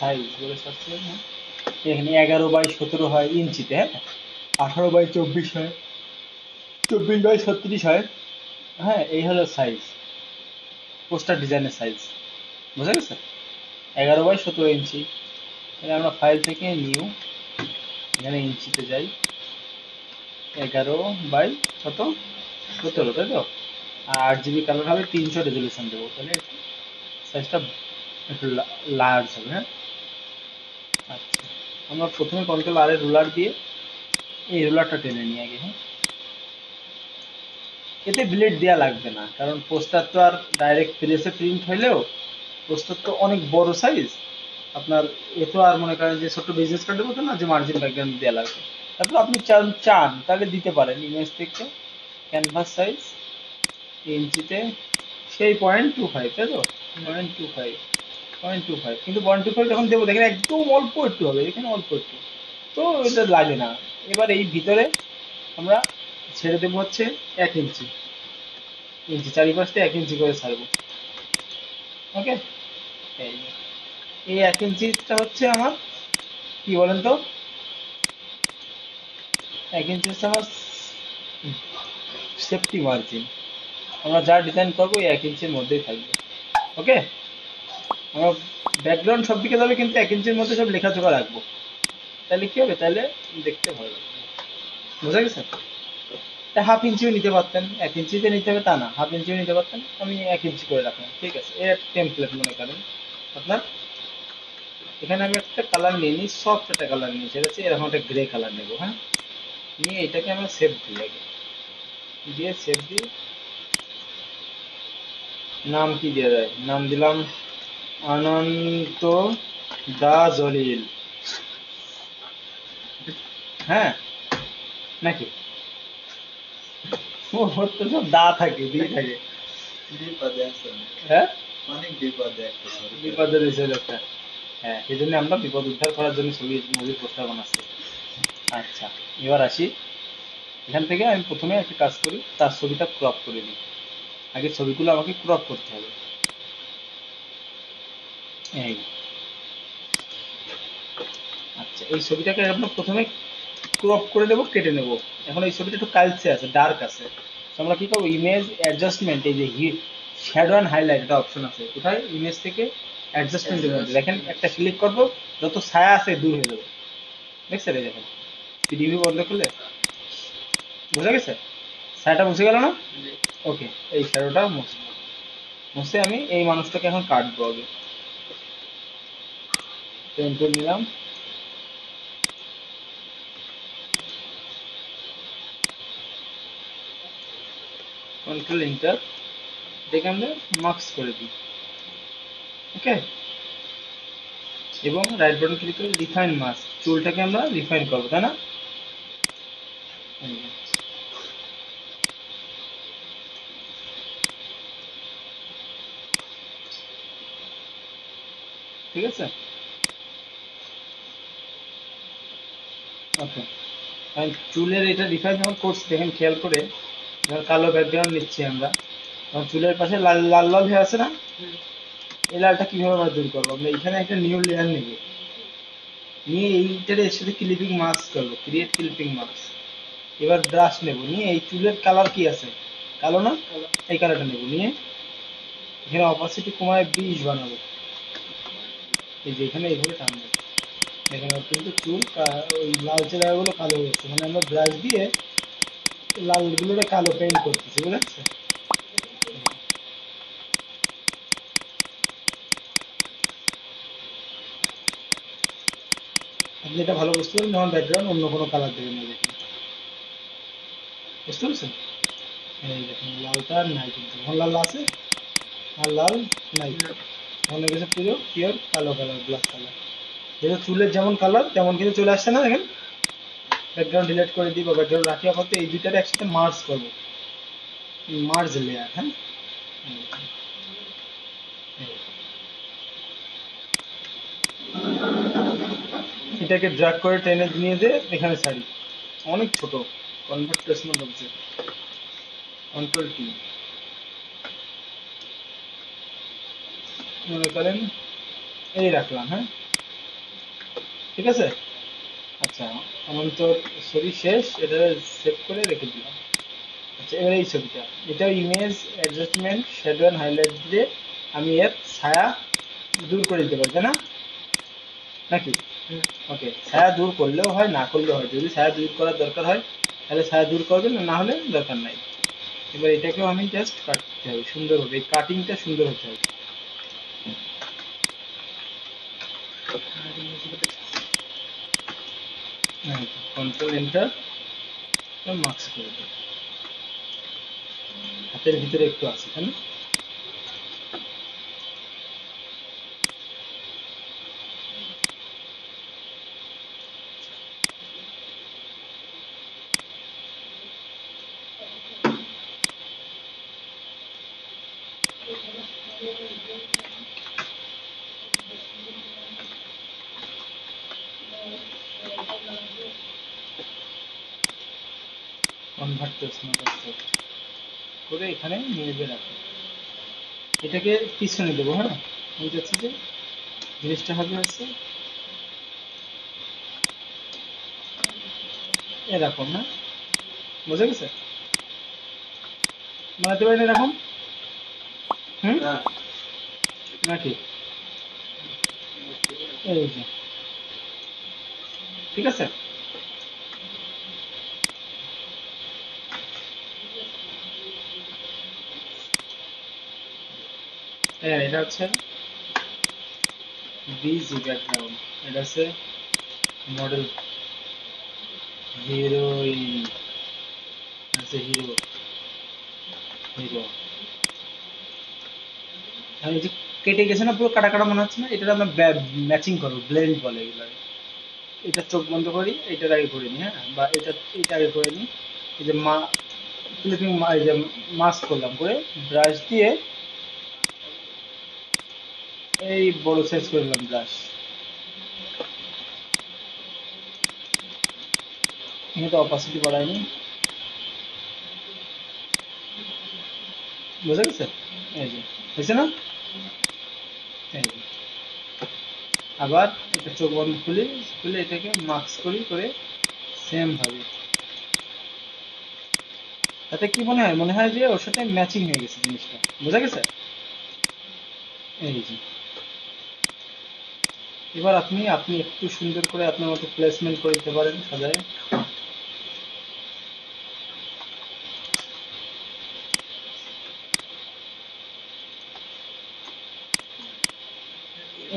Size বলে না এখানে এগারো বাই সতেরো হয় ইঞ্চিতে হ্যাঁ? আঠারো বাই চব্বিশ হয়, চব্বিশ বাই ছত্রিশ হয় হ্যাঁ? এই হলো সাইজ, পোস্টার ডিজাইনের সাইজ। বুঝা গেছে? এগারো বাই সতেরো ইঞ্চি। তাহলে আমরা ফাইল থেকে নিউ, এখানে ইঞ্চিতে যাই। এগারো বাই কত? সতেরো, তাই তো? আর আট জিবি কালার হবে তিনশো রেজলিউশন দেবো, তাহলে সাইজটা একটু লার্জ হবে হ্যাঁ? আমরা প্রথমে কন্ট্রোল আর এর রুলার দিয়ে এই রুলারটা টেনে নিয়ে আগে হ্যাঁ এতে ব্লেড দেওয়া লাগবে না, কারণ পোস্টার তো আর ডাইরেক্ট প্রেসে প্রিন্ট হইলেও পোস্টার তো অনেক বড় সাইজ আপনার এ তো আর মনে করেন যে ছোট বিজনেস কার্ডের মতো না, যে মার্জিন ব্যাকগ্রাউন্ড দেওয়া লাগবে। তারপর আপনি চান চান, তাহলে দিতে পারেন ইমেজ থেকে। ক্যানভাস সাইজ ইঞ্চিতে সেই পয়েন্ট টু ফাইভ তাই তো? Point two five point two five কিন্তু পয়েন্ট টু ফাইভ যখন দেবো, দেখেন একদম অল্প একটু হবে, এখানে অল্প একটু। তো এটা লাগে না। এবার এই ভিতরে আমরা ছেড়ে দেবো হচ্ছে এক ইঞ্চি। ইঞ্চি, চারিপাশটা এক ইঞ্চি করে ছাড়বো। ওকে এই এই এক ইঞ্চিটা হচ্ছে আমার, কি বলেন তো? এক ইঞ্চি হচ্ছে আমার সেফটি মার্জিন আমরা যা ডিজাইন করব, এই এক ইঞ্চির মধ্যেই থাকবে। ওকে আমরা ব্যাকগ্রাউন্ড সব দিকে যাবে কিন্তু এক ইঞ্চির মধ্যে সব লেখাজোখা রাখব। তাহলে কি হবে, তাহলে দেখতে ভালো লাগবে। বোঝা গেছে? তা হাফ ইঞ্চিও নিতে পারতেন, এক ইঞ্চিতে নিতে হবে, তা না হাফ ইঞ্চিও নিতে পারতেন, আমি এক ইঞ্চি করে রাখলাম, ঠিক আছে? এর টেমপ্লেট মনে করেন। আপনার, এখানে আমি একটা কালার নিয়ে নিই সফট একটা কালার নিই, সেটা হচ্ছে এরকম একটা গ্রে কালার নেব হ্যাঁ? নিয়ে এটাকে আমরা সেভ দিই আগে দিয়ে সেভ দিই নাম কি দেওয়া যায় নাম দিলাম অনন্ত দা জলিল। হ্যাঁ? নাকি? ও ওর তো সব দা থাকে দি থাকে। বিপদে হ্যাঁ? অনেক বিপদে একটা বিপদে রয়েছে লোকটা। হ্যাঁ এই জন্য আমরা বিপদ উদ্ধার করার জন্য ছবি মুভির পোস্টার বানাচ্ছি আচ্ছা এবার আসি। এখান থেকে আমি প্রথমে একটা কাজ করি তার ছবিটা ক্রপ করে দিই। আগে ছবিগুলো আমাকে ক্রপ করতে হবে। এই। আচ্ছা এই ছবিটাকে আমরা প্রথমে ক্রপ করে নেব কেটে নেব। এখন এই ছবিটা একটু কালচে আছে ডার্ক আছে। আমরা কি করব? ইমেজ অ্যাডজাস্টমেন্ট এই যে শ্যাডো অ্যান্ড হাইলাইট একটা অপশন আছে। কোথায়? ইমেজ থেকে অ্যাডজাস্টমেন্টের মধ্যে। দেখেন একটা ক্লিক করব যত ছায়া আছে দূর হয়ে যাবে। দেখছেন? এই দেখেন। পিডিবি বন্ধ করলে? বোঝা গেছে? ছায়াটা মুছে গেল না? ওকে এই শ্যাডোটা মুছে মুছে আমি এই মানুষটাকে এখন কাটবো আগে। পেন নিলাম কন্ট্রোল ইন্টার এটাকে আমরা মার্কস করে দিই। ওকে এবং রাইট বাটন ক্লিক করে রিফাইন মাস্ক চুলটাকে আমরা রিফাইন করব, তাই না? ঠিক আছে? ওকে আমি চুলের এটা রিফাইন যখন করছি দেখেন খেয়াল করে যখন কালো ব্যাকগ্রাউন্ড নিচ্ছি আমরা। তখন চুলের পাশে লাল লাল লাল হয়ে আছে না? এই লালটা কীভাবে আমরা দূর করব? আমরা এখানে একটা নিউ লেয়ার নেব। নিয়ে এইটার এর সাথে ক্লিপিং মাস্ক করব ক্রিয়েট ক্লিপিং মাস্ক এবার ব্রাশ নেব। নিয়ে এই চুলের কালার কি আছে? কালো না? এই কালারটা নেব। নিয়ে এখানে অপাসিটি কমায় বিশ বানাবো। এই যে এখানে এইভাবে টানবো ওর কিন্তু চুল ওই লালচে জায়গাগুলো কালো হয়ে যাচ্ছে মানে আমরা ব্রাশ দিয়ে লালগুলোকে কালো পেইন্ট করতেছি বুঝেছে আপনি এটা ভালো বুঝতে পারেন যখন ব্যাকগ্রাউন্ড অন্য কোনো কালার দেবেন না দেখুন। বুঝতে পারছেন? এই দেখুন লালটা নাই কিন্তু এখন লাল আছে আর লাল নাই মনে গেছে পুরো পিওর কালো কালার ব্ল্যাক কালার যেটা চুলের যেমন কালার তেমন কিন্তু চলে আসছে না, দেখেন? ব্যাকগ্রাউন্ড ডিলিট করে দিই বা ব্যাকগ্রাউন্ড রাখি আপাতত এই দুইটারে একসাথে মার্জ করব। মার্জ লেয়ার হ্যাঁ। এটাকে ড্রাগ করে টেনে নিয়ে যে এখানে ছাড়ি। অনেক ছোট কনভার্ট প্লেসমেন্ট হচ্ছে। কন্ট্রোল টি মনে করেন, এই রাখলাম হ্যাঁ? ঠিক আছে? আচ্ছা আমার তো ছবি শেষ, এটা সেভ করে রেখে দিলাম। আচ্ছা এবার এই ছবিটা। এটা image adjustment shadow and highlight দিয়ে আমি এর ছায়া দূর করে দিতে পারি না? নাকি? ওকে, ছায়া দূর করলেও হয়, না করলেও হয়। যদি ছায়া দূর করার দরকার হয়, তাহলে ছায়া দূর করবেন, না হলে দরকার নাই। এবার এটাকেও আমি জাস্ট কাটতে হবে সুন্দরভাবে এই কাটিংটা সুন্দর হতে হবে। কন্ট্রোল এন্টার মার্কস করে হাতের ভিতরে একটু আছে তাই না কনভার্ট টু স্মার্ট অবজেক্ট করে এখানে নিয়ে গিয়ে রাখো এটাকে পিছনে দেবো হ্যাঁ? আমি যাচ্ছি যে জিনিসটা হবে হচ্ছে এরকম হ্যাঁ? বুঝে গেছে? বানাতে পারেন এরকম? হুম? হ্যাঁ। নাকি? এই যে। ঠিক আছে? হ্যাঁ এটা হচ্ছে বিজি ব্যাকগ্রাউন্ড এটা হচ্ছে মডেল হিরোইন আছে হিরো হিরো এই যে কেটে গেছে না, পুরো কাটা কাটা মনে হচ্ছে না? এটা আমরা ম্যাচিং করব ব্লেন্ড বলে এগুলো। এটা চোখ বন্ধ করি, এটার আগে করে নিই হ্যাঁ? বা এটা এটা আগে করে নিই। এই যে মা ক্লিপিং এই যে মাস্ক করলাম করে ব্রাশ দিয়ে এই বড় সাইজ করে নিলাম ব্রাশ এখানে তো অপাসিটি বাড়ায়নি। বুঝা গেছে? এই যে, হয়েছে না? আবার এটা চোখ বন্ধ খুলি, খুলে এটাকে মাস্ক করি, করে সেম ভাবে। তাতে কি মনে হয়? মনে হয় যে ওর সাথে ম্যাচিং হয়ে গেছে জিনিসটা। বোঝা গেছে? এই যে। এবার আপনি আপনি একটু সুন্দর করে আপনার মতো প্লেসমেন্ট করে দিতে পারেন সাজায়।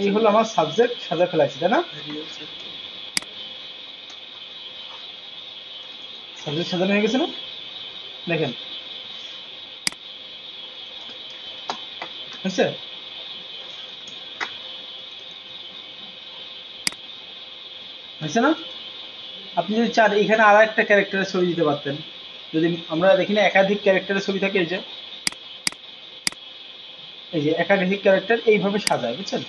এই হলো আমার সাবজেক্ট সাজা ফেলাইছি, তাই না? সাবজেক্ট সাজানো হয়ে গেছে না? দেখেন। হয়েছে? হয়েছে না? আপনি যদি চান, এখানে আর একটা ক্যারেক্টারের ছবি দিতে পারতেন। যদি আমরা দেখি না, একাধিক ক্যারেক্টারের ছবি থাকে এই যে। এই যে একাধিক ক্যারেক্টার এইভাবে সাজায়, বুঝছেন?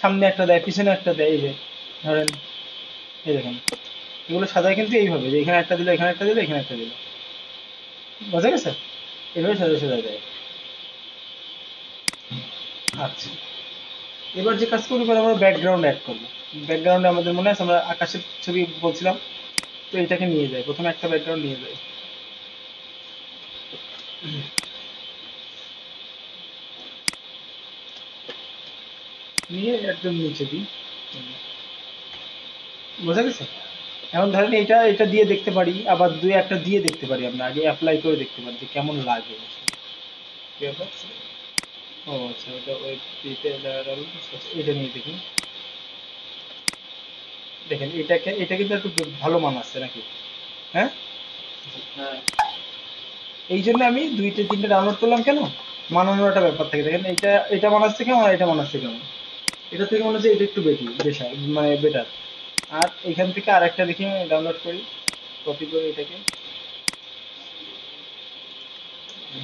সামনে একটা দেয়, পিছনে একটা দেয়, এই যে, ধরেন, এই দেখেন। এগুলো সাজায় কিন্তু এইভাবে, যে এখানে একটা দিল, এখানে একটা দিল, এখানে একটা দিল। বোঝা গেছে? এইভাবে সাজায় সাজা দেয়। আচ্ছা। এবার যে কাজ করব, এবার আমরা ব্যাকগ্রাউন্ড অ্যাড করব। ব্যাকগ্রাউন্ডে আমাদের মনে আছে, আমরা আকাশের ছবি বলছিলাম, তো এটাকে নিয়ে যাই। প্রথমে একটা ব্যাকগ্রাউন্ড নিয়ে যাই। নিয়ে একদম নিচে দিই। বোঝা গেছে? এখন ধরেন এটা এটা দিয়ে দেখতে পারি, আবার দুই একটা দিয়ে দেখতে পারি আমরা, আগে অ্যাপ্লাই করে দেখতে পারি যে কেমন লাগে? ও আচ্ছা ওটা ওই পিতে এটা নিয়ে দেখি। দেখেন এটাকে এটা কিন্তু একটু ভালো মান আছে নাকি? হ্যাঁ? হ্যাঁ। এই জন্য আমি দুইটা তিনটে ডাউনলোড করলাম কেন? মানানোর একটা ব্যাপার থাকে। দেখেন এটা এটা মানাচ্ছে কেমন আর এটা মানাচ্ছে কেমন? এটা থেকে মনে হচ্ছে এটা একটু বেটি বেশা মানে বেটার আর এখান থেকে আরেকটা দেখি ডাউনলোড করি কপি করে এটাকে।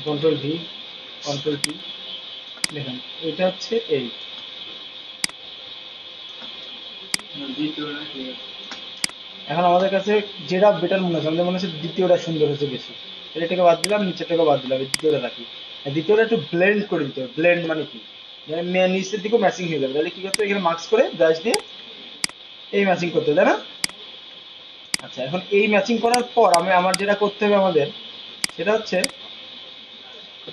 কন্ট্রোল ভি কন্ট্রোল টি দেখেন এটা হচ্ছে এখন আমাদের কাছে যেটা বেটার মনে হচ্ছে, আমাদের মনে হচ্ছে দ্বিতীয়টা সুন্দর বেশি। এটাকে বাদ দিলাম নিচেরটাকে বাদ দিলাম দ্বিতীয়টা রাখি। দ্বিতীয়টা একটু ব্লেন্ড করে দিতে হবে। ব্লেন্ড মানে কি? মানে নিচের দিকেও ম্যাচিং হয়ে যাবে। তাহলে কি করতে হবে? এখানে মার্কস করে ব্রাশ দিয়ে এই ম্যাচিং করতে হবে, তাই না? আচ্ছা এখন এই ম্যাচিং করার পর আমি, আমার যেটা করতে হবে আমাদের, সেটা হচ্ছে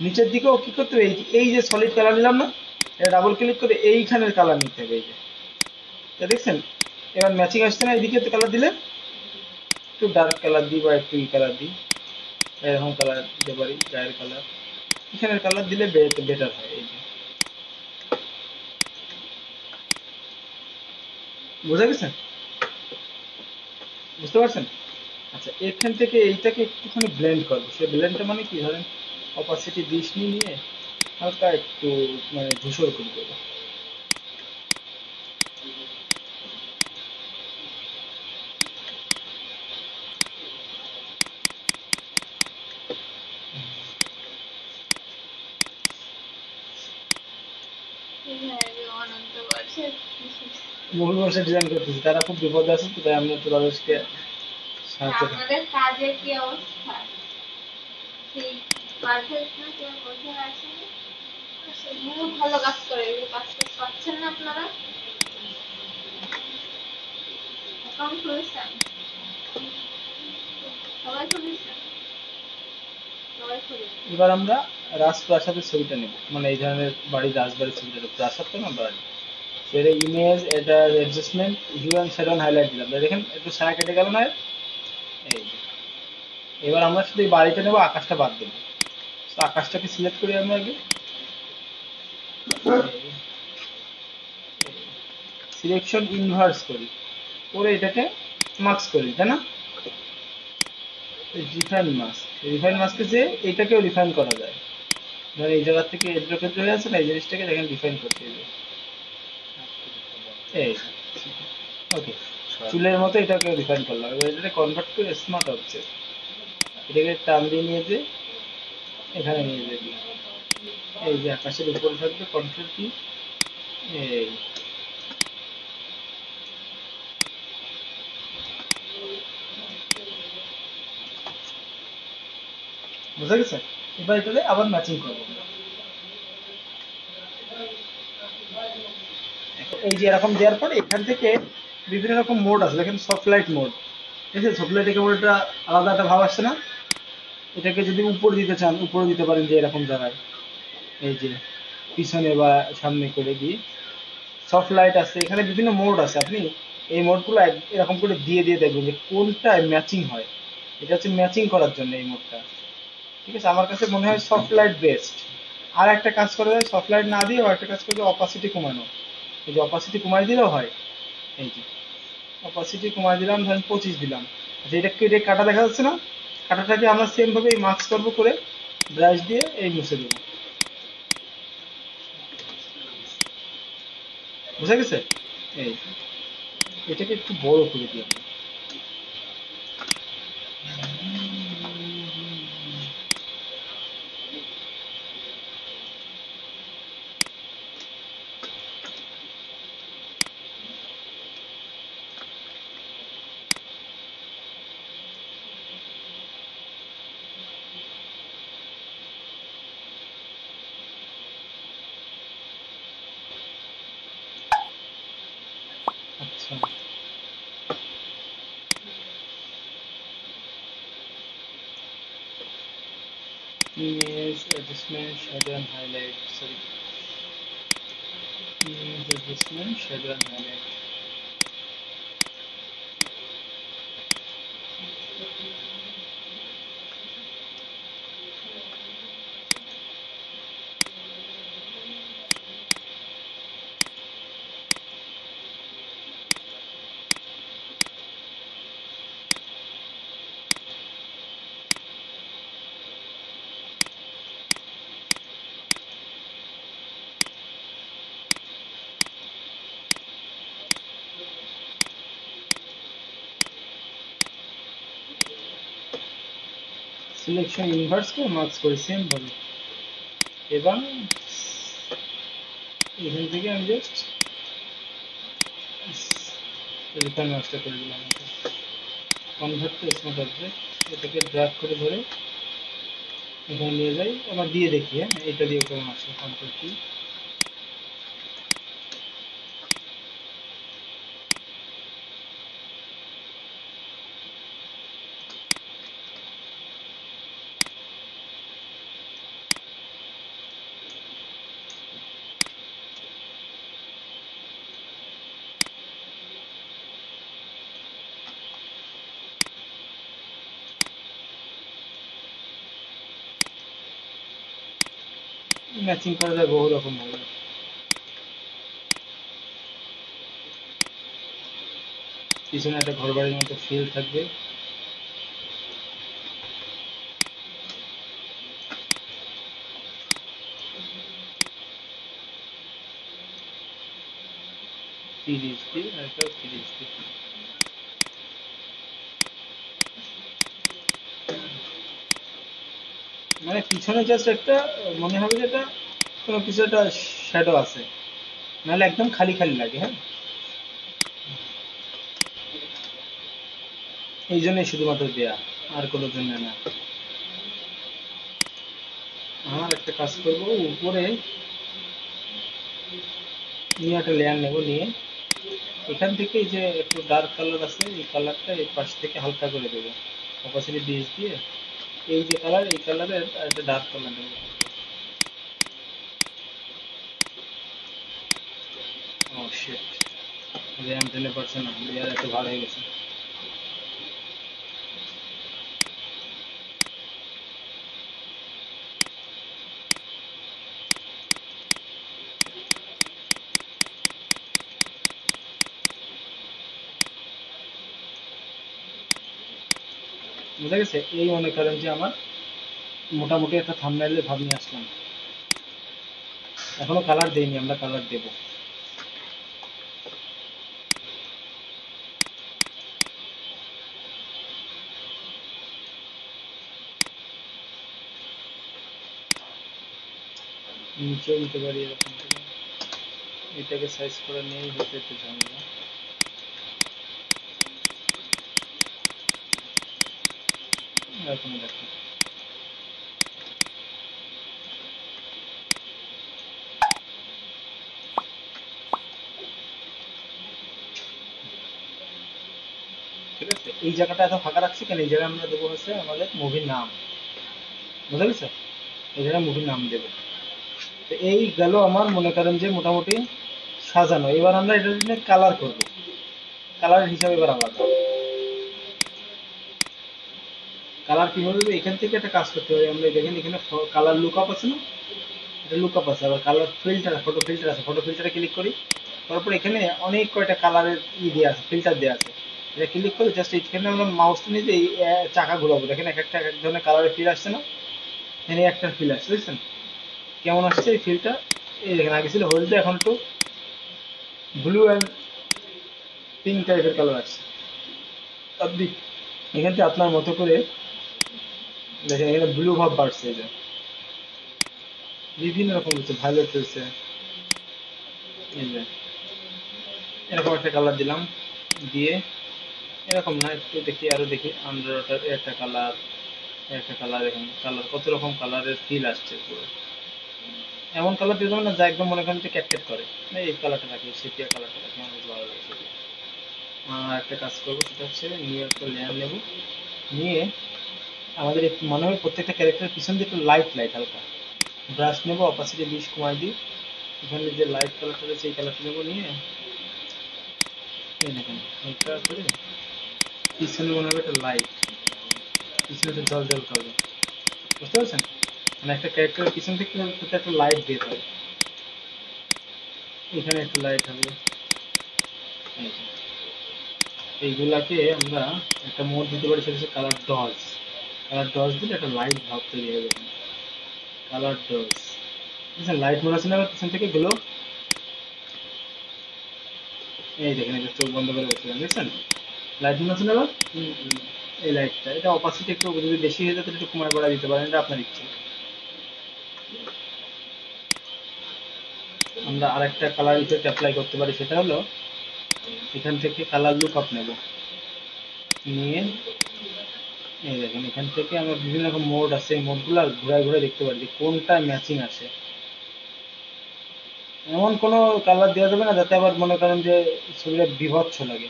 নিচের দিকেও কি করতে হবে? এই যে- সলিড কালার নিলাম না, এটা ডাবল ক্লিক করে এইখানের কালার নিতে হবে এই যে। এটা দেখছেন? এবার ম্যাচিং আসছে না এইদিকে কালার দিলে? একটু ডার্ক কালার দিই বা একটু ই কালার দিই। এরকম কালার দিতে পারি গায়ের কালার এখানের কালার দিলে বেটার হয় এই যে। বুঝা গেছে? বুঝতে পারছেন? আচ্ছা এখান থেকে এইটাকে একটুখানি ব্লেন্ড করব। সে ব্লেন্ডটা মানে কি, ধরেন অপাসিটি দিস নিয়ে হালকা একটু মানে ধূসর করে দেবো। ডিজাইন তারা খুব বিপদে আছে তো, তাই আমরা একটু তাদেরকে সাহায্য কাজের কি অবস্থা? ভালো কাজ করে না আপনারা? এবার আমরা রাজপ্রাসাদের ছবিটা নেব। মানে এই ধরনের বাড়ি রাজবাড়ির ছবিটা নেব। প্রাসাদ তো না বাড়ি? এটা ইমেজ এটা adjustment hue and shadow highlight দিলাম। দেখেন, একটু ছায়া কেটে গেল না? এই এবার আমরা শুধু এই বাড়িটা নেব, আকাশটা বাদ দেবো। আকাশটাকে সিলেক্ট করি আমরা আগে। সিলেকশন ইনভার্স করি। করে এটাকে মার্কস করি, তাই না? রিফাইন মাস্ক রিফাইন মাস্কে যে এটাকেও রিফাইন করা যায়। ধরেন এই জায়গা থেকে এদ্র ক্ষেত্র হয়ে আছে না, এই জিনিসটাকে দেখেন রিফাইন করতে হবে। এই। ওকে চুলের মতো এটাকে রিফাইন করলাম। এবার এটাকে কনভার্ট করে স্মার্ট হচ্ছে এটাকে টান দিয়ে নিয়ে যে এখানে নিয়ে যাবি এই যে আকাশের উপরে থাকবে কন্ট্রোল কি এই। বুঝা গেছে? এবার এটাতে আবার ম্যাচিং করব। এই যে এরকম দেওয়ার পর এখান থেকে বিভিন্ন রকম মোড আছে, দেখেন সফট লাইট মোড ঠিক আছে সফট লাইট একটা আলাদা একটা ভাব আসছে না? এটাকে যদি উপরে দিতে চান, উপরে দিতে পারেন যে এরকম জায়গায়। এই যে, পিছনে বা সামনে করে দিয়ে। সফট লাইট আছে, এখানে বিভিন্ন মোড আছে। আপনি এই মোডগুলো এরকম করে দিয়ে দিয়ে দেখবেন যে কোনটায় ম্যাচিং হয়। এটা হচ্ছে ম্যাচিং করার জন্য এই মোডটা ঠিক আছে? আমার কাছে মনে হয় সফট লাইট বেস্ট আর একটা কাজ করে সফট লাইট না দিয়ে একটা কাজ করবে অপাসিটি কমানো। এই যে অপাসিটি কমাই দিলেও হয়। এই যে অপাসিটি কমাই দিলাম, ধরেন পঁচিশ দিলাম। আচ্ছা এটা কেটে কাটা দেখা যাচ্ছে না? কাটাটাকে আমরা সেমভাবে এই মাস্ক করব করে ব্রাশ দিয়ে এই মুছে দেব বুঝা গেছে এই, এটাকে একটু বড় করে দিই আমরা। Image adjustment shadow and highlight sorry is adjustment shadow and highlight selection ইনভার্সকে marks করি সেম ভাবে এবং এখান থেকে আমি জাস্ট রিটার্ন মার্কসটা করে দিলাম। কনভার্ট টু স্মার্ট অবজেক্ট এটাকে ড্র্যাগ করে ধরে এখানে নিয়ে যাই, আবার দিয়ে দেখি হ্যাঁ এটা দিয়ে করে আসে কন্ট্রোল কি ম্যাচিং করা যায় বহু রকম ভাবে। পিছনে একটা ঘর বাড়ির মতো ফিল থাকবে। ইঞ্চি আর একটা ইঞ্চি মানে পিছনে জাস্ট একটা, মনে হবে যে এটা কোনো কিছু একটা শ্যাডো আছে। নাহলে একদম খালি খালি লাগে হ্যাঁ? এই জন্যই শুধুমাত্র দেয়া, আর কোনো জন্য না। আমার একটা কাজ করব, উপরে নিয়ে একটা লেয়ার নেব নিয়ে। এখান থেকে যে একটু ডার্ক কালার আছে, এই কালারটা এই পাশ থেকে হালকা করে দেবো। অপাসিটি ডিস দিয়ে। এই যে কালার, এই কালারের একটা ডার্ক কালার নেব ও শিট র্যাম টেনে পারছে না। লেয়ার এত ভালো হয়ে গেছে। বুঝা গেছে, এই মনে করেন যে আমার মোটামুটি একটা থামনাইলের ভাব নিয়ে আসলাম। এখনও কালার দেইনি, আমরা কালার দেব। নিচেও দিতে পারি এরকম এটাকে সাইজ করে নিয়েই হতে একটু ঝামেলা। দেখো এই জায়গাটা এত ফাঁকা রাখছি কেন? এই জায়গায় আমরা দেবো হচ্ছে আমাদের মুভির নাম। বুঝা গেছে এই জায়গায় মুভির নাম দেবো। তো এই গেল আমার, মনে করেন যে মোটামুটি সাজানো। এবার আমরা এটা কালার করব। কালারের হিসাবে এবার আলাদা। কালার কীভাবে? এখান থেকে একটা কাজ করতে পারি আমরা দেখেন এখানে কালার লুক আপ আছে না? এটা লুক আপ আছে। আবার কালার ফিল্টার ফটো ফিল্টার আছে। ফটো ফিল্টারে ক্লিক করি। তারপর এখানে অনেক কয়টা কালারের ই দেওয়া আছে ফিল্টার দেওয়া আছে। এটা ক্লিক করে জাস্ট এখানে আমরা মাউসটা নিয়ে এই চাকা ঘুরাবো। দেখেন এক একটা এক ধরনের কালারের ফিল আসছে না? এখানে একটা ফিল আসছে, বুঝছেন? কেমন আসছে এই ফিলটা এই দেখেন, আগে ছিল হলদে, এখন একটু ব্লু অ্যান্ড পিঙ্ক টাইপের কালার আসছে। আপনি এখান থেকে আপনার মতো করে দেখেন এখানে ব্লু ভাব বাড়ছে যে। বিভিন্ন রকম হচ্ছে ভায়োলেট হয়েছে এরকম একটা কালার দিলাম দিয়ে এরকম না একটু দেখি আরও দেখি আন্ডার একটা কালার একটা কালার এরকম কালার কত রকম কালারের ফিল আসছে পুরো। এমন কালার দিয়ে না যা একদম মনে করেন যে ক্যাটকেট করে। না, এই কালারটা রাখি সেপিয়া কালারটা রাখি আমার ভালো লাগে সেপিয়া আর একটা কাজ করব সেটা হচ্ছে নিয়ে একটা লেয়ার নেব। নিয়ে আমাদের মনে হয় প্রত্যেকটা ক্যারেক্টারের পিছন দিয়ে একটু লাইট লাইট হালকা। ব্রাশ নেব অপাসিটি বিষ কমাই দিই এখানে যে লাইট কালারটা রয়েছে, এই কালারটা নেব নিয়ে। করে। পিছনে মনে হবে একটা লাইট পিছনে একটা জল জল করবে বুঝতে পারছেন? মানে একটা ক্যারেক্টারের পিছন থেকে একটা লাইট দিয়ে হবে এখানে একটা লাইট হবে। এই এইগুলাকে আমরা একটা মোড দিতে পারি, সেটা হচ্ছে কালার ডজ কালার ডজ দিলে একটা লাইট ভাব তৈরি হবে কালার ডজ বুঝছেন লাইট মনে আছে না পিছন থেকে? গুলো? এই দেখেন এটা চোখ বন্ধ করে বসে দেখছেন? লাইট মনে আছে না। এই লাইটটা এটা অপাসিটি একটু যদি বেশি হয়ে যায় তাহলে একটু কমায় বাড়া দিতে পারেন এটা আপনার ইচ্ছে। আমরা আরেকটা কালার ইফেক্ট অ্যাপ্লাই করতে পারি সেটা হলো এখান থেকে কালার লুক আপ নেব নিয়ে এই দেখেন এখান থেকে আমরা বিভিন্ন রকম মোড আছে, এই মোডগুলো ঘুরায় ঘুরে দেখতে পারি যে কোনটা ম্যাচিং আসে এমন কোনো কালার দেওয়া যাবে না, যাতে আবার মনে করেন যে শরীরে বিভৎস লাগে।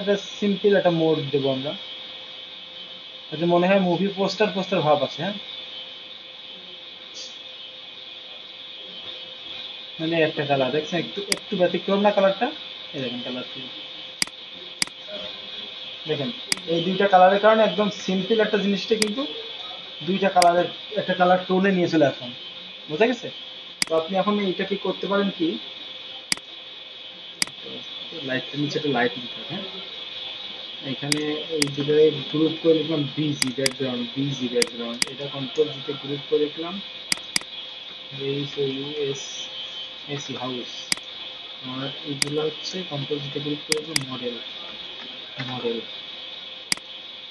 এটা সিম্পল একটা মোড দেবো আমরা। যাতে মনে হয় মুভি পোস্টার পোস্টার ভাব আছে হ্যাঁ? মানে একটা কালার দেখছেন? একটু একটু ব্যতিক্রম না কালারটা এই দেখেন কালারটি দেখেন, এই দুইটা কালারের কারণে একদম সিম্পল একটা জিনিসটা কিন্তু দুইটা কালারের একটা কালার টোনে নিয়ে চলে আসলাম। বোঝা গেছে? তো আপনি এখন এটা কি করতে পারেন কি? লাইটটা নিচে একটা লাইট দিতে হ্যাঁ? এখানে এই দুটো গ্রুপ করে লিখলাম বিজি ব্যাকগ্রাউন্ড বিজি ব্যাকগ্রাউন্ড এটা কন্ট্রোল দিতে গ্রুপ করে লিখলাম। H O U S E house আর এইগুলো হচ্ছে কন্ট্রোল গ্রুপ করে model model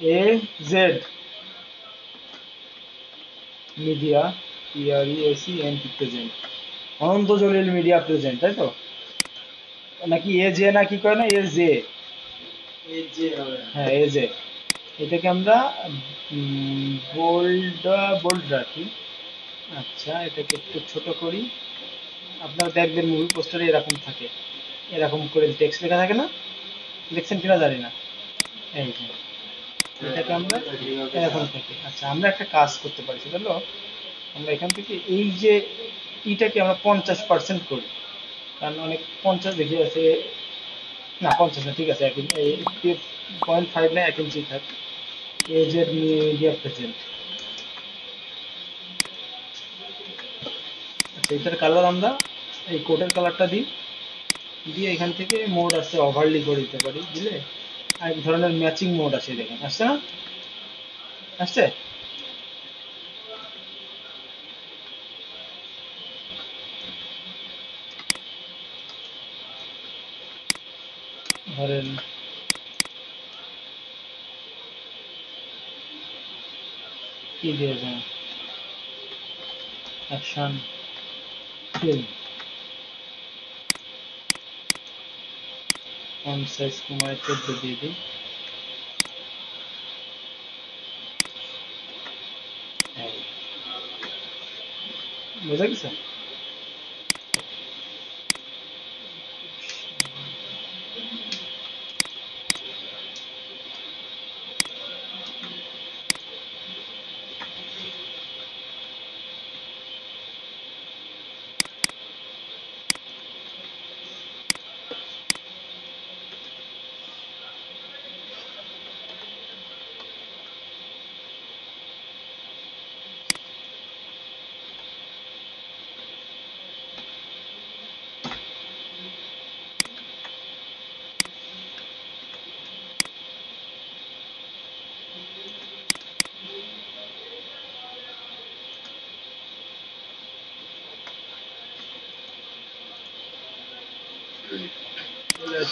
A Z media P R E S E N present Ananta Jalil media present তাই তো? নাকি এ জে না কি কয় না? এ জে হ্যাঁ এ জে এটাকে আমরা বোল্ড বোল্ড রাখি। আচ্ছা এটাকে একটু ছোট করি। আপনারা দেখবেন মুভি পোস্টারে এরকম থাকে। এরকম করে টেক্সট লেখা থাকে না? দেখছেন কিনা জানি না। এই যে। এটাকে আমরা আচ্ছা আমরা একটা কাজ করতে পারি, সেটা হলো আমরা এখান থেকে এই যে ইটাকে আমরা পঞ্চাশ পার্সেন্ট করি। কারণ অনেক পঞ্চাশ আছে, না, পঞ্চাশ না, ঠিক আছে, এক পয়েন্ট ফাইভ না, এক ইঞ্চি এজের মিডিয়া প্রেজেন্ট আচ্ছা এটার কালার আমরা এই কোটের কালারটা দিই। দিয়ে এখান থেকে মোড আছে ওভারলি করে দিতে পারি আর এক ধরনের ম্যাচিং মোড আছে দেখেন। আসছে না? আসছে? ধরেন। কি দিয়ে যায়? অ্যাকশন ফিল্ম ফন্ট সাইজ কমায় চোদ্দ দিয়ে দিই এই। বোঝা গেছে এটা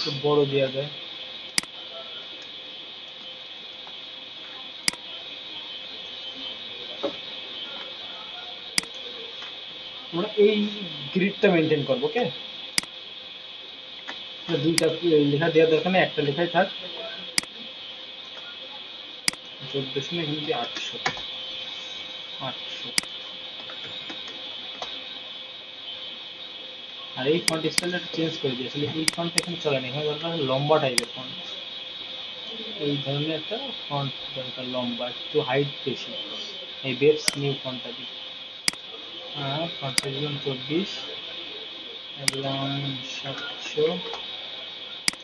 একটু বড় দেওয়া যায়। আমরা এই গ্রিডটা মেনটেন করব ওকে দুইটা লেখা দেওয়ার দরকার নেই, একটা লেখাই থাক। চোদ্দশো না এখানে আটশো। আর এই ফন্ট স্টাইলটা চেঞ্জ করে দিই আসলে এই ফন্ট এখানে চলে না, এখানে দরকার লম্বা টাইপের ফন্ট এই ধরনের একটা ফন্ট দরকার লম্বা, একটু হাইট বেশি। এই বেবস নিউ ফন্টটা দিই হ্যাঁ ফন্ট সাইজ চব্বিশ এবং সাতশো।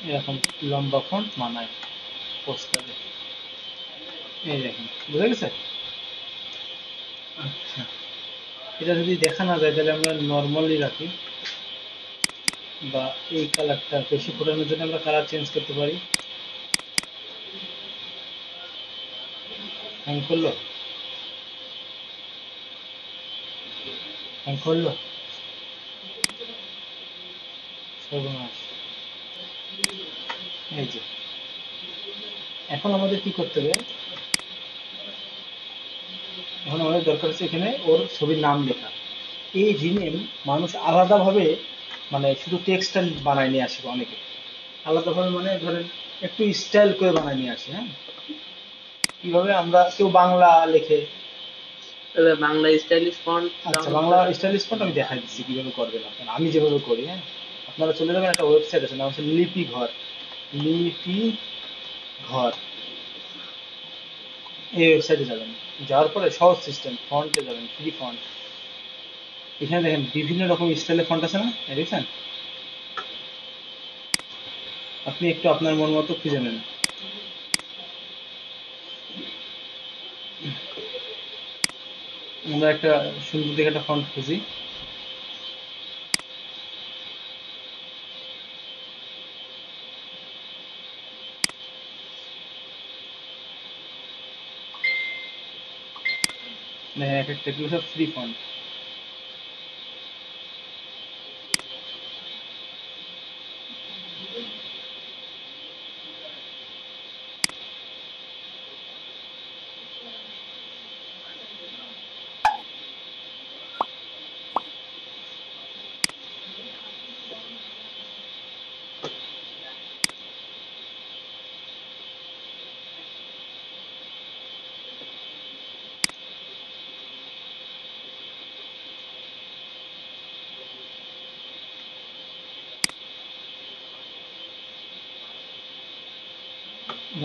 এরকম লম্বা ফন্ট মানায় পোস্টারে এই দেখেন, বুঝা গেছে? আচ্ছা। এটা যদি দেখা না যায়, তাহলে আমরা নর্মালি রাখি। বা এই কালারটা বেশি ফোটানোর জন্য আমরা কালার চেঞ্জ করতে পারি। করল? করল? এখন আমাদের কি করতে হবে? এখন আমাদের দরকার হচ্ছে এখানে ওর ছবির নাম লেখা। এই রিনেম মানুষ আলাদাভাবে মানে শুধু টেক্সটাইল বানায় নিয়ে আসে অনেকে। আলাদাভাবে মানে ধরেন একটু স্টাইল করে বানায় নিয়ে আসে হ্যাঁ? কীভাবে আমরা কেউ বাংলা লেখে? বাংলা স্টাইলিশ ফন্ট আচ্ছা বাংলা স্টাইলিশ ফন্ট আমি দেখাই দিচ্ছি কীভাবে করবেন আপনারা। আমি যেভাবে করি হ্যাঁ? আপনারা চলে যাবেন একটা ওয়েবসাইট আছে নাম হচ্ছে লিপি ঘর। লিপি ঘর। এই ওয়েবসাইটে যাবেন। যাওয়ার পরে সহজ সিস্টেম ফন্টে যাবেন ফ্রি ফন্ট এখানে দেখেন বিভিন্ন রকম স্টাইলের ফন্ট আছে না? দেখছেন? আপনি একটু আপনার মন মতো খুঁজে নেন। আমরা একটা সুন্দর দেখে একটা ফন্ট খুঁজি। দেখেন এক একটা এগুলো ফ্রি ফন্ট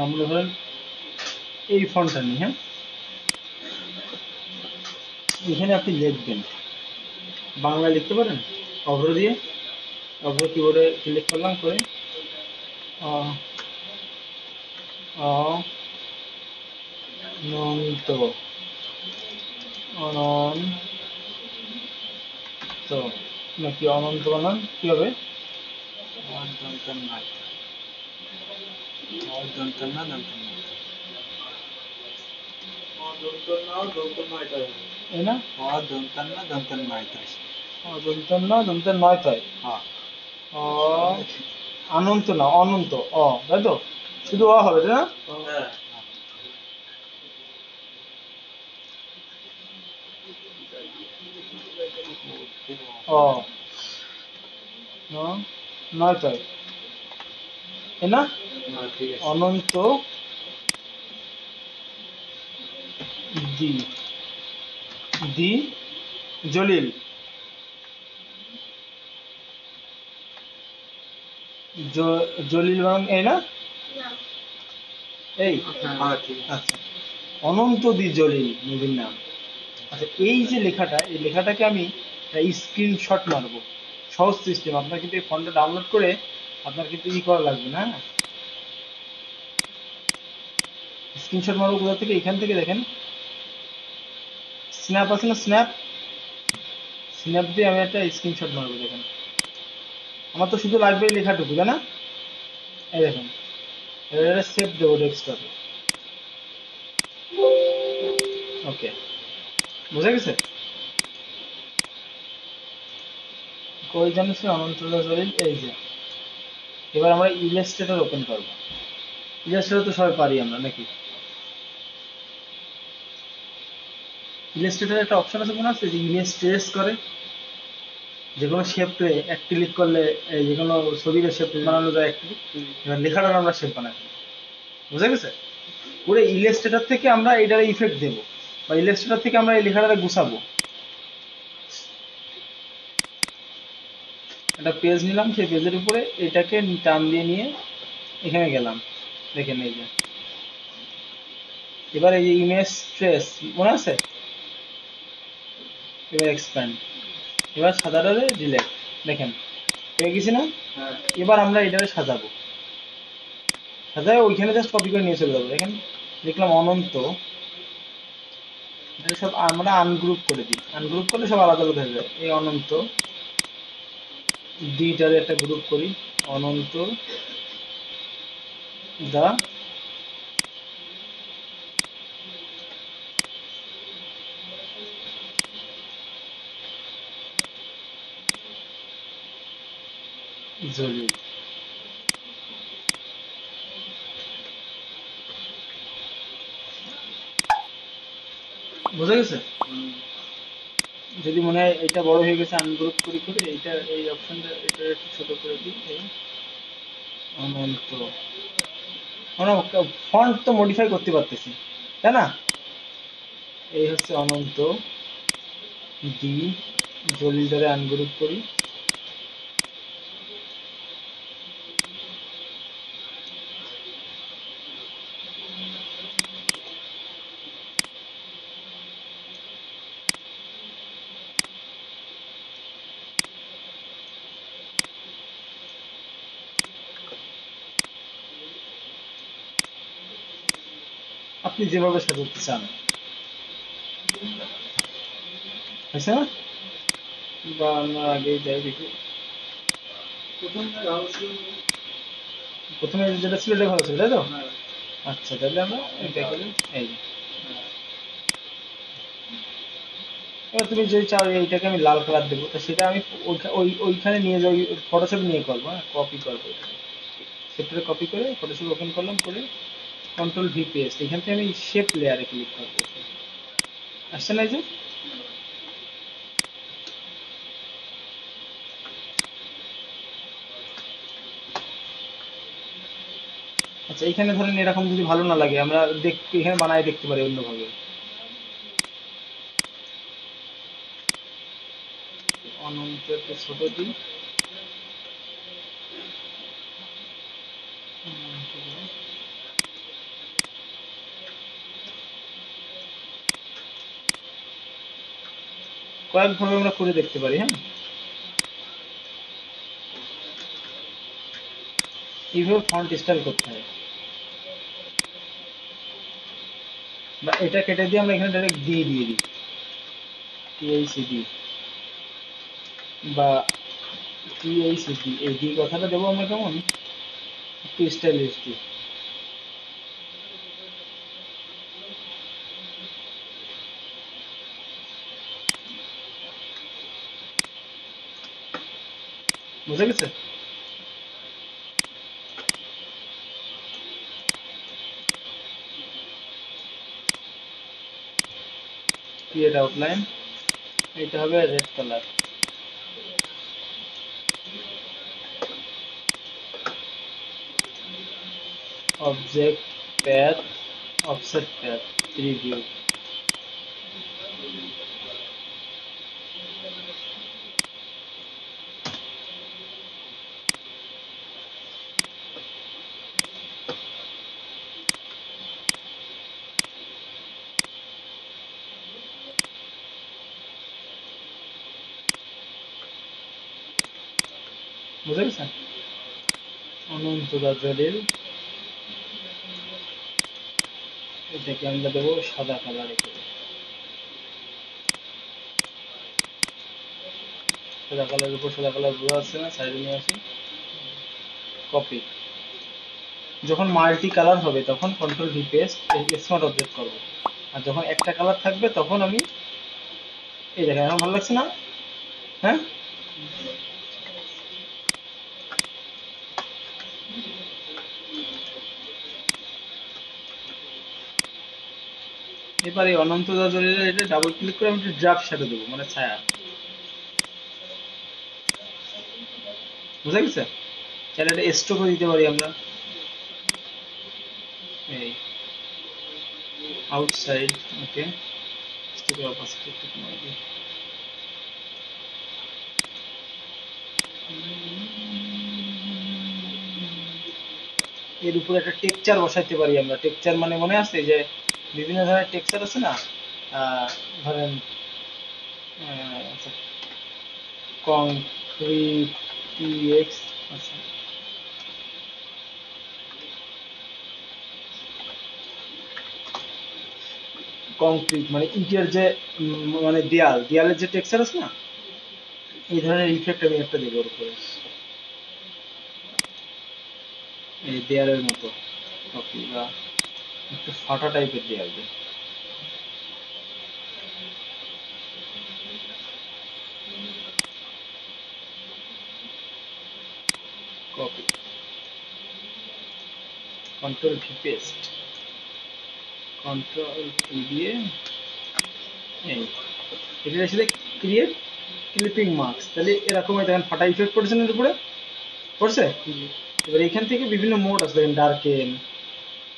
আমরা ধরেন এই ফন্টটা নিই হ্যাঁ? এখানে আপনি লিখবেন। বাংলা লিখতে পারেন? অভ্র দিয়ে। অভ্র কিবোর্ডে ক্লিক করলাম, করে অনন্ত অনন্ত। নাকি অনন্ত বানান কি হবে? দন্তন নয় দন্তন না দন্তন নয় এই না দন্তন না দন্তন নয় তাই দন্তন না দন্তের নয় তাই হ্যাঁ অ অনন্ত না অনন্ত অ তাই তো শুধু অ হবে তাই না অ ন- নয় তাই এই না অনন্ত দি দি জলিল জলিল বানান এই না। এই? আছে আচ্ছা। অনন্ত দি জলিল নদীর নাম। আচ্ছা এই যে লেখাটা এই লেখাটাকে আমি স্ক্রিনশট মারবো। সহজ সিস্টেম আপনার কিন্তু এই ফন্টটা ডাউনলোড করে আপনার কিন্তু ই করা লাগবে, না? স্ক্রিনশট মারবো কোথা থেকে? এখান থেকে দেখেন। স্ন্যাপ আছে না স্ন্যাপ স্ন্যাপ দিয়ে আমি একটা স্ক্রিনশট মারবো, দেখেন। আমার তো শুধু লাগবে লেখাটুকু, তাই না? এই দেখেন। এবারে সেভ দেবো ডেস্কটপে ওকে বুঝা গেছে? কই জানো সে অনন্তদা এই যে। এবার আমরা ইলাস্ট্রেটর ওপেন করব। ইলাস্ট্রেটর তো সবাই পারি আমরা, নাকি? ইলাস্ট্রেটর একটা অপশন আছে মনে আছে? যে ইমেজ ট্রেস করে। যে কোনো শেপে এক ক্লিক করলে যে কোনো ছবির শেপ বানানো যায় এক ক্লিক এবার লেখাটার আমরা শেপ বানাই। বুঝা গেছে? পুরো ইলাস্ট্রেটর থেকে আমরা এটার ইফেক্ট দেব। বা ইলাস্ট্রেটর থেকে আমরা এই লেখাটা গুছাবো। একটা পেজ নিলাম সেই পেজের উপরে এটাকে টান দিয়ে নিয়ে এখানে গেলাম। দেখেন এই যে। এবার এই যে ইমেজ ট্রেস মনে আছে? এবার এক্সপ্যান্ড এবার সাদাটারে ডিলেট দেখেন পেয়ে গেছি না? হ্যাঁ। এবার আমরা এটাকে সাজাবো। সাজায় ওইখানে জাস্ট কপি করে নিয়ে চলে যাব। দেখেন দেখলাম অনন্ত। এটা সব আমরা আনগ্রুপ করে দিই। আনগ্রুপ করলে সব আলাদা আলাদা হয়ে যায়। এই অনন্ত। দুইটারে একটা গ্রুপ করি। অনন্ত দা। জলিল। বোঝা গেছে? যদি মনে হয় এটা বড় হয়ে গেছে আনগ্রুপ করি করে এইটা, এই অপশনটা এটা একটু ছোট করে দিই, এই অনন্ত। ফন্ট তো মডিফাই করতে পারতেছি, তাই না? এই হচ্ছে অনন্ত ডি জলিল ধরে আনগ্রুপ করি। আপনি যেভাবে সাজাতে চান। হয়েছে না? যাই দেখি। প্রথমে যেটা ছিল এটা ভালো ছিল তাই তো? আচ্ছা তাহলে আমরা এটা করি এই যে। এবার তুমি যদি চাও এইটাকে আমি লাল কালার দেবো। তো সেটা আমি ওই ওইখানে নিয়ে যাই ফটোশপ নিয়ে করব হ্যাঁ? কপি করব। সেটারে কপি করে ফটোশপ ওপেন করলাম করে কন্ট্রোল ভি পেস্ট এখান থেকে আমি শেপ লেয়ারে ক্লিক করব। আসছে না যে? আচ্ছা এখানে ধরেন এরকম যদি ভালো না লাগে, আমরা দেখ, এখানে বানায় দেখতে পারি অন্যভাবে। অনন্ত ছোট দিই। কয়েকভাবে আমরা করে দেখতে পারি হ্যাঁ? এইভাবে ফন্ট স্টাইল করতে হয়। বা এটা কেটে দিয়ে আমরা এখানে ডাইরেক্ট ডি দিয়ে দিই। টিআইসিডি বা টিআইসিডি এই ডি কথাটা দেবো আমরা কেমন? একটু স্টাইলিশ দিই বুঝা গেছে ক্রিয়েট আউটলাইন এটা হবে red colour object path offset path preview বুঝা গেছে অনন্ত জলিল এটাকে আমরা দেবো, সাদা কালারে সাদা কালারের উপর সাদা কালার বোঝা যাচ্ছে না, সাইডে নিয়ে আসি। কপি যখন মাল্টি কালার হবে, তখন control V paste smart object করব। আর যখন একটা কালার থাকবে, তখন আমি এই দেখেন, এখন ভালো লাগছে না হ্যাঁ এবার এই অনন্ত দাদরের এটা ডাবল ক্লিক করে আমি একটু ড্রাফট শ্যাডো দেবো মানে ছায়া। বুঝা গেছে? তাহলে এটা স্ট্রোকও দিতে পারি আমরা। এই। আউটসাইড ওকে স্ট্রোকের অপাসিটি একটু কমাই দিই। এর উপরে একটা টেক্সচার বসাইতে পারি আমরা। টেক্সচার মানে মনে আছে যে বিভিন্ন ধরনের টেক্সচার আছে না? ধরেন আহ, আচ্ছা। কংক্রিট আচ্ছা। কংক্রিট মানে ইটের যে মানে দেয়াল দেয়ালের যে টেক্সচার আছে না? এই ধরনের ইফেক্ট আমি একটা দেবো ওর উপরে। এই দেয়ালের মতো। কপি বা একটু ফাটা টাইপের দেয়াল দিই copy control V paste control V দিয়ে এই। এটার সাথে ক্রিয়েট ক্লিপিং মার্কস তাহলে এরকম দেখেন ফাটা ইফেক্ট পড়েছে না এর উপরে? পড়ছে? এবার এখান থেকে বিভিন্ন মোড আছে দেখেন ডার্কেন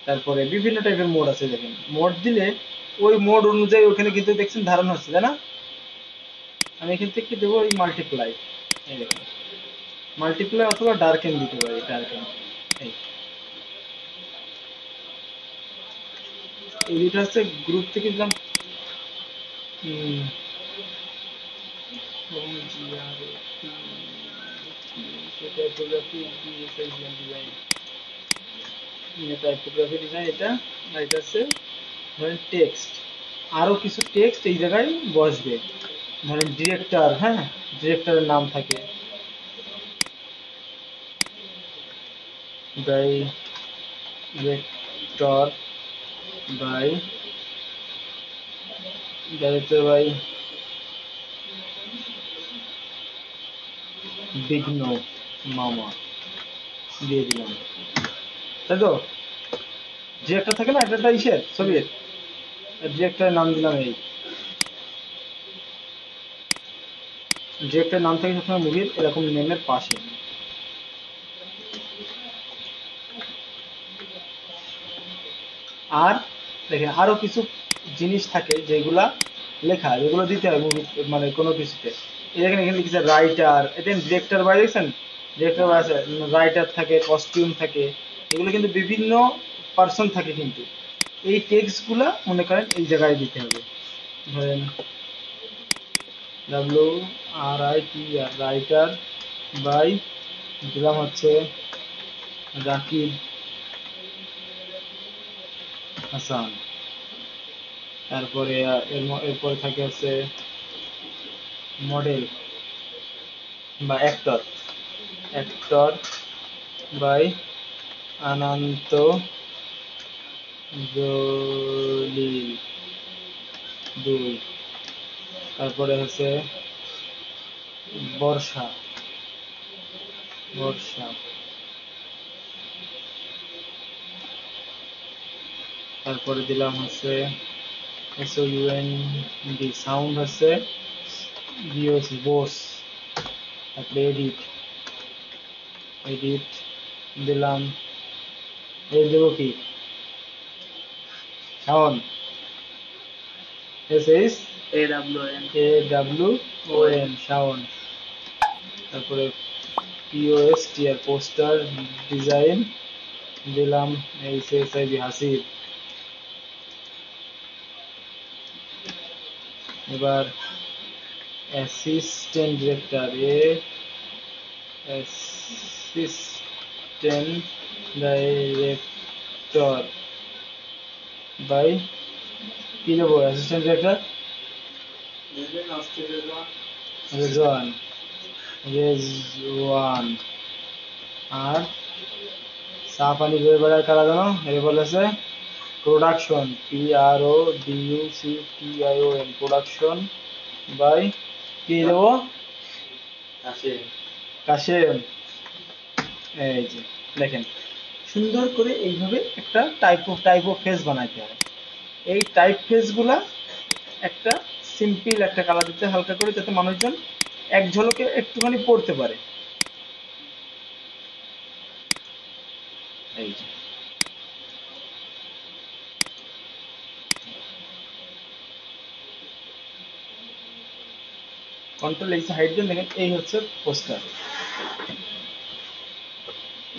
তারপরে বিভিন্ন টাইপের মোড আছে দেখেন মোড দিলে ওই মোড অনুযায়ী ওখানে কিন্তু দেখছেন ধারণ হচ্ছে তাই না আমি এখান থেকে দেবো এই মাল্টিপ্লাই এই দেখুন মাল্টিপ্লাই অথবা ডার্কেন দিতে পারি ডার্কেন এই এই হচ্ছে গ্রুপ থেকে দিলাম ডিজাইন টাইপোগ্রাফি ডিজাইন এটা, আর এটা হচ্ছে ধরেন টেক্সট আরও কিছু টেক্সট এই জায়গায় বসবে। ধরেন ডিরেক্টর হ্যাঁ? ডিরেক্টরের নাম থাকে। ডাইরেক্টর বাই ডাইরেক্টর বাই বিঘ্ন মামা দিয়ে দিলাম। তাই তো? ডিরেক্টর থাকে না একটা একটা নাম দিলাম এই। ডিরেক্টরের নাম থাকে সবসময় মুভির, এরকম নেমের পাশে। আর দেখেন, আরও কিছু জিনিস থাকে যেগুলা লেখা, যেগুলো দিতে হয় মুভি মানে কোনো কিছুতে। এখানে লিখেছে রাইটার এটা ডিরেক্টর বাই দেখছেন? ডিরেক্টর বাই আছে রাইটার থাকে কস্টিউম থাকে। এগুলো কিন্তু বিভিন্ন পার্সন থাকে কিন্তু। এই টেক্সটগুলা মনে করেন এই জায়গায় দিতে হবে। ধরেন W R I T R writer by দিলাম হচ্ছে রাকিব হাসান। তারপরে এরপরে থাকে হচ্ছে মডেল বা actor actor by Ananta Jalil দুই। তারপরে হচ্ছে বর্ষা। বর্ষা। তারপরে দিলাম হচ্ছে এস ইউএন ডি সাউন্ড হচ্ছে বিওস বোস তারপরে এডিট এডিট দিলাম। এই দেবো কি Shaon S S A W N A W O N Shaon তারপরে P O S T R poster design. দিলাম H S I B Hasib এবার assistant director A assistant director by কি দেবো? Assistant director Rezwan Rezwan আর চা পানি বয়ে বেড়ায় কারা জানো? এর বলেছে production P R O D U C T I O N production by কি দেবো? আসে কাশেম। এই যে, দেখেন, সুন্দর করে এইভাবে একটা type of type of face বানাইতে হয়। এই টাইপ ফেসগুলা একটা সিম্পল একটা কালার দিতে হালকা করে, যাতে মানুষজন এক ঝলকে একটুখানি পড়তে পারে। এই যে। কন্ট্রোল এইচ হাইট দেখেন, এই হচ্ছে পোস্টার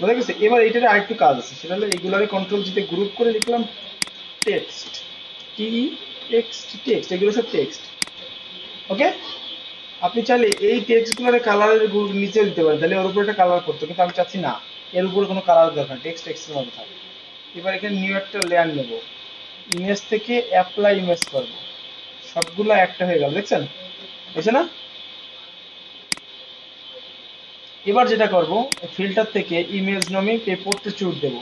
বোঝা গেছে এবার এইটার আরেকটু কাজ আছে, সেটা হলো এগুলারে কন্ট্রোল জিতে গ্রুপ করে লিখলাম টেক্সট টি টেক্সট টেক্সট এগুলো সব টেক্সট ওকে আপনি চাইলে এই টেক্সটগুলোর কালারের নিচে দিতে পারেন, তাহলে ওর উপরে একটা কালার করতে কিন্তু আমি চাচ্ছি না, এর উপরে কোনো কালার দরকার টেক্সট টেক্সটের মতো থাকে। এবার এখানে নিউ একটা লেয়ার নেব। ইমেজ থেকে অ্যাপ্লাই ইমেজ করব। সবগুলো একটা হয়ে গেল, দেখছেন? হয়েছে না? এবার যেটা করব ফিল্টার থেকে ইমেজ নামে পেপোর্টে চুট দেব।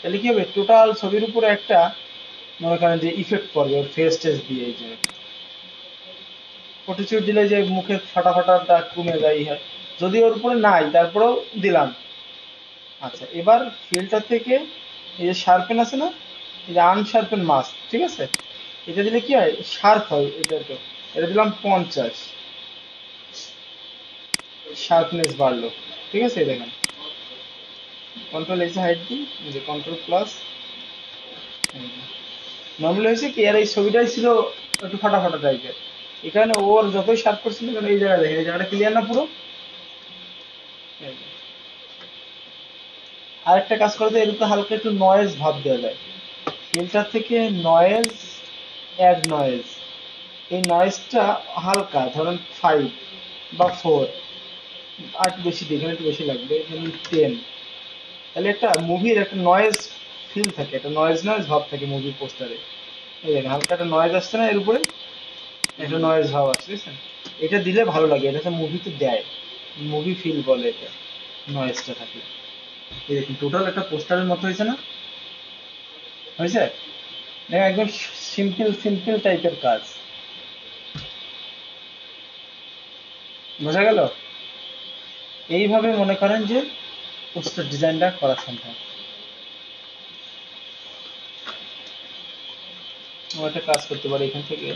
তাহলে কি হবে? টোটাল ছবির উপরে একটা, মনে করেন যে ইফেক্ট পড়বে ওর ফেস টেস দিয়ে, এই যে। ফটোচুট দিলে যে মুখে ফাটা দাগ কমে যায় হয় যদি ওর উপরে নাই, তারপরেও দিলাম। আচ্ছা এবার ফিল্টার থেকে এই যে শার্পেন আছে না, এই যে আনশার্পেন মাস্ক ঠিক আছে? এটা দিলে কি হয়? শার্প হয়, এটাকে। এটা দিলাম পঞ্চাশ। শার্পনেস বাড়লো। ঠিক আছে, দেখেন। কন্ট্রোল এসে হাইট দিই যে কন্ট্রোল প্লাস নর্মালি হয়েছে কি, এর এই ছবিটাই ছিল একটু ফাটা ফাটা টাইপের এখানে ওর যতই শার্প করছিল এই জায়গায় দেখেন, এই জায়গাটা ক্লিয়ার না পুরো? যে। আরেকটা কাজ করতে এর তো হালকা একটু নয়েজ ভাব দেওয়া যায়। ফিল্টার থেকে নয়েজ অ্যাড নয়েজ এই নয়েজটা হালকা, ধরেন ফাইভ বা ফোর আর একটু বেশি দিই, এখানে একটু বেশি লাগবে ধরুন টেন তাহলে একটা মুভির একটা নয়েজ ফিল থাকে একটা নয়েজ নয়েজ ভাব থাকে মুভির পোস্টারে এই দেখেন হালকা একটা নয়েজ আসছে না এর উপরে? একটা নয়েজ ভাব আসছে বুঝছেন? এটা দিলে ভালো লাগে এটা তো মুভিতে দেয়। মুভি ফিল বলে এটা নয়েজটা থাকে। এই দেখুন টোটাল একটা পোস্টারের মতো হয়েছে না? হয়েছে? একদম সিম্পল সিম্পল টাইপের কাজ। বোঝা গেল? এইভাবে মনে করেন যে পোস্টার ডিজাইনটা করা সম্ভব। একটা কাজ করতে পারি এখান থেকে।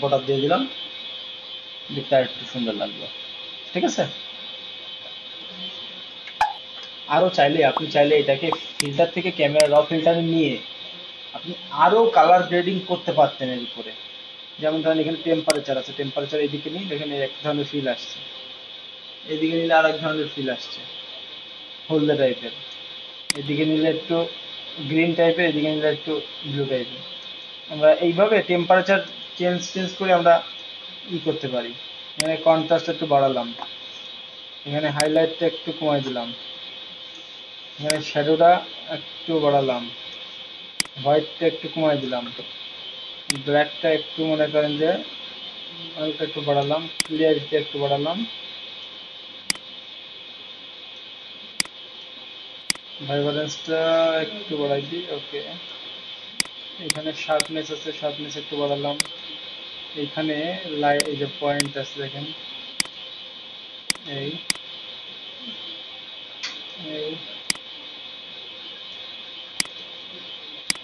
বর্ডার দিয়ে দিলাম। দেখতে আর একটু সুন্দর লাগল। ঠিক আছে? আরও চাইলে, আপনি চাইলে এটাকে ফিল্টার থেকে ক্যামেরা র ফিল্টারে নিয়ে আপনি আরও কালার গ্রেডিং করতে পারতেন এর উপরে। যেমন ধরেন, এখানে টেম্পারেচার আছে টেম্পারেচার এদিকে নিয়ে এই এক ধরনের ফিল আসছে। এদিকে নিলে আর এক ধরনের ফিল আসছে, হলদে টাইপের এদিকে নিলে একটু গ্রিন টাইপের এদিকে নিলে একটু ব্লু টাইপের আমরা এইভাবে টেম্পারেচার চেঞ্জ চেঞ্জ করে আমরা ই করতে পারি। এখানে কন্ট্রাস্ট একটু বাড়ালাম। এখানে হাইলাইটটা একটু কমাই দিলাম। এখানে শ্যাডোটা একটু বাড়ালাম। হোয়াইটটা একটু কমাই দিলাম ব্ল্যাকটা একটু মনে করেন যে হালকা একটু বাড়ালাম ক্লিয়ারিটি একটু বাড়ালাম। ভাইব্রেন্সটা একটু বাড়াই দিই ওকে এখানে শার্পনেস আছে শার্পনেস একটু বাড়ালাম। এইখানে লাই, এই যে পয়েন্ট আছে দেখেন। এই এই।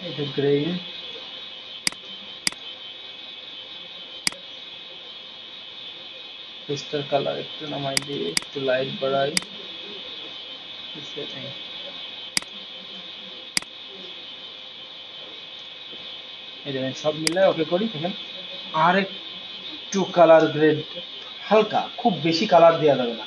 এটা গ্রেইন পেস্টার কালার একটু নামাই দিয়ে একটু লাইট বাড়াই সেটিং এই দেখেন সব মিলে ওকে করি দেখেন আর একটু কালার গ্রেড হালকা খুব বেশি কালার দেওয়া যাবে না